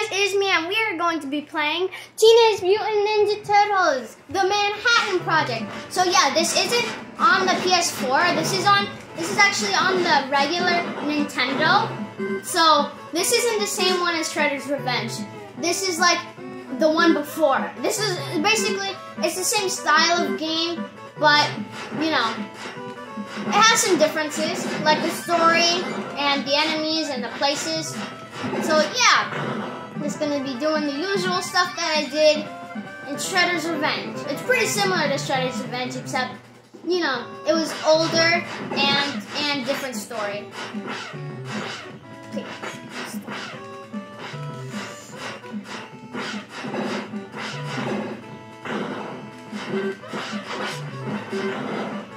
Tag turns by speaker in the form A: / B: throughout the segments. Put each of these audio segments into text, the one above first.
A: guys, it is me, and we are going to be playing Teenage Mutant Ninja Turtles, the Manhattan Project. So yeah, this isn't on the PS4. This is on. This is actually on the regular Nintendo. So this isn't the same one as Shredder's Revenge. This is like the one before. This is basically it's the same style of game, but you know, it has some differences, like the story and the enemies and the places. So yeah, I'm just gonna be doing the usual stuff that I did in Shredder's Revenge. It's pretty similar to Shredder's Revenge, except you know, it was older and and different story. Okay.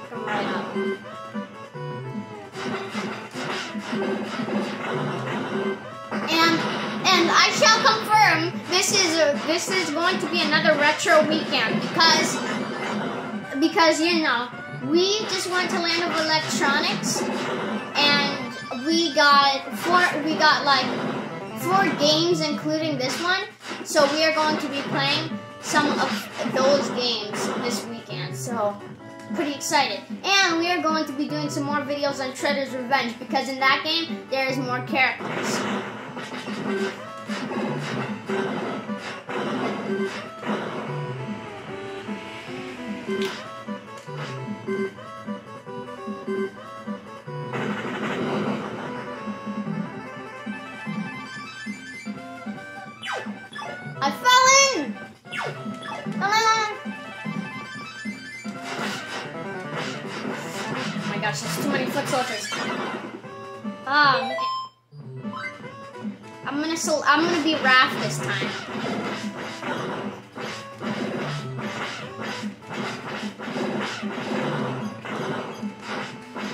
A: Come right up. And I shall confirm this is a, this is going to be another retro weekend because because you know we just went to Land of Electronics and we got four we got like four games including this one. So we are going to be playing some of those games this weekend. So pretty excited. And we are going to be doing some more videos on Shredder's Revenge because in that game there is more characters. Gosh, there's too many foot soldiers. Ah. I'm gonna sol- I'm gonna be Raph this time.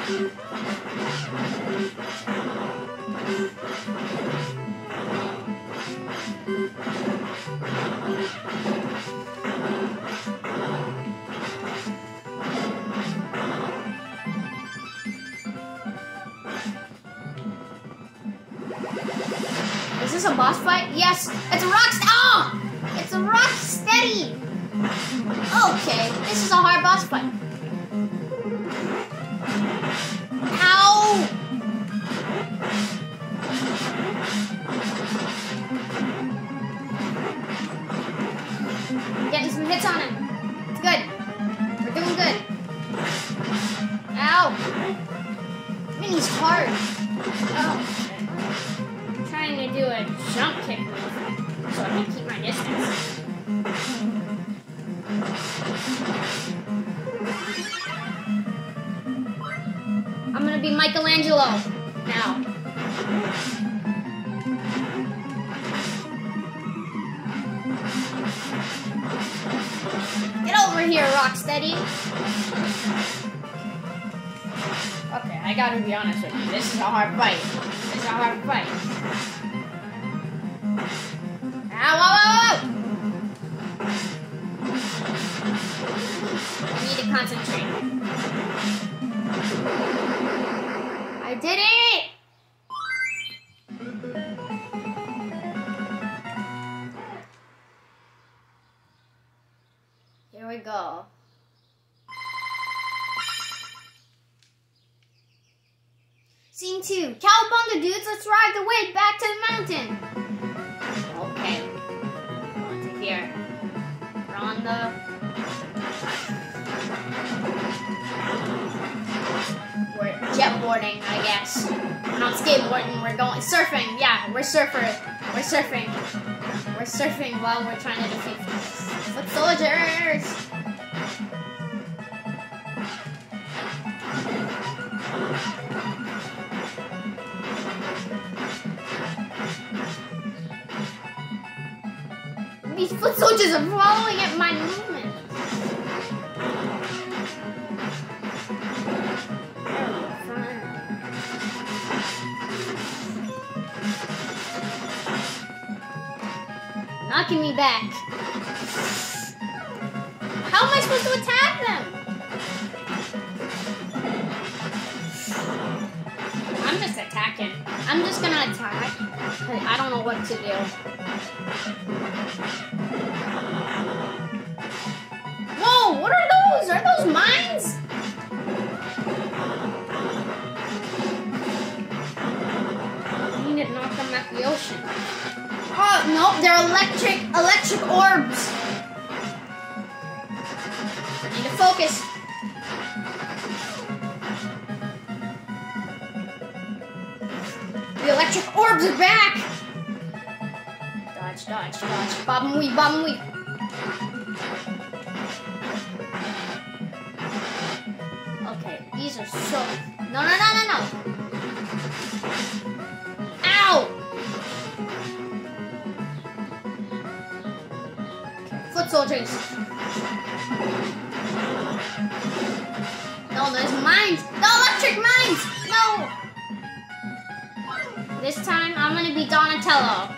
A: Is this a boss fight? Yes, it's a rock. Oh, it's a Rocksteady. Okay, this is a hard boss fight. Ow! Getting some hits on him. It's good. We're doing good. Ow! I mean, he's hard. Oh. I'm trying to do a jump kick move so I can keep my distance. I'm gonna be Michelangelo now. Get over here, Rocksteady. Okay, I gotta be honest with you. This is a hard fight. This is a hard fight. Ow, ow, ow! I need to concentrate. I did it! Let's ride the way back to the mountain. Okay. On to here. We're on the. We're jetboarding, I guess. We're not skateboarding, we're going surfing. Yeah, we're surfers. We're surfing. We're surfing while we're trying to defeat foot soldiers. These foot soldiers are following at my movement. Knocking me back. How am I supposed to attack them? I'm just attacking. I'm just gonna attack. I don't know what to do. Oh, no, they're electric, electric orbs. I need to focus. The electric orbs are back! Dodge, dodge, dodge. Bob and weave, bob and weave. Okay. No, there's mines! No, electric mines! No! This time, I'm gonna be Donatello.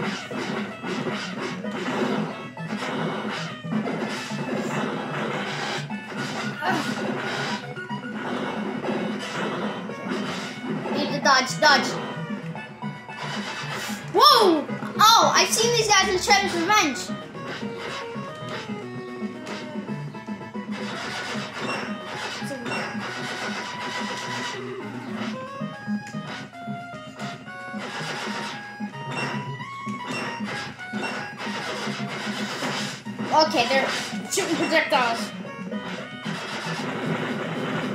A: Need to dodge, dodge. Whoa! Oh, I've seen these guys in Shredder's Revenge. Okay, they're shooting projectiles.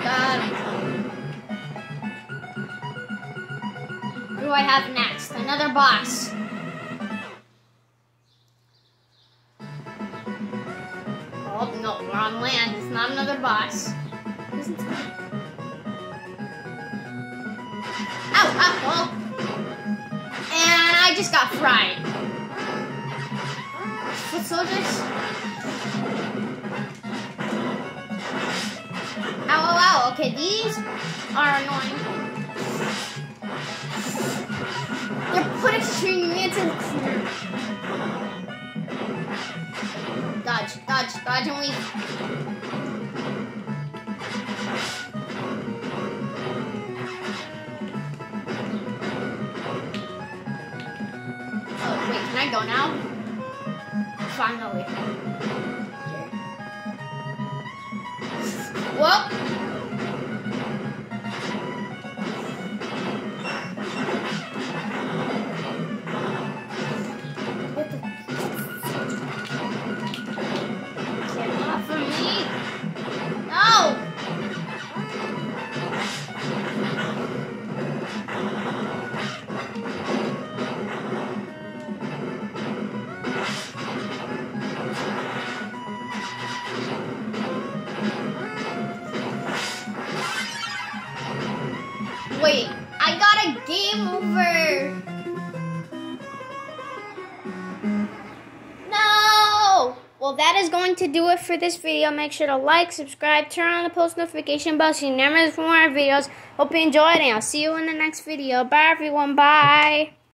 A: Got him. Who do I have next? Another boss. Oh, no, we're on land. It's not another boss. Ow, ow, oh. And I just got fried. Soldiers? Ow, ow, ow. Okay, these are annoying. They're pushing me into the corner. Dodge, dodge, dodge, and weave. Oh, wait, can I go now? Finally. Whoop! That is going to do it for this video. Make sure to like, subscribe, turn on the post notification bell so you never miss more videos. Hope you enjoyed, and I'll see you in the next video. Bye, everyone. Bye.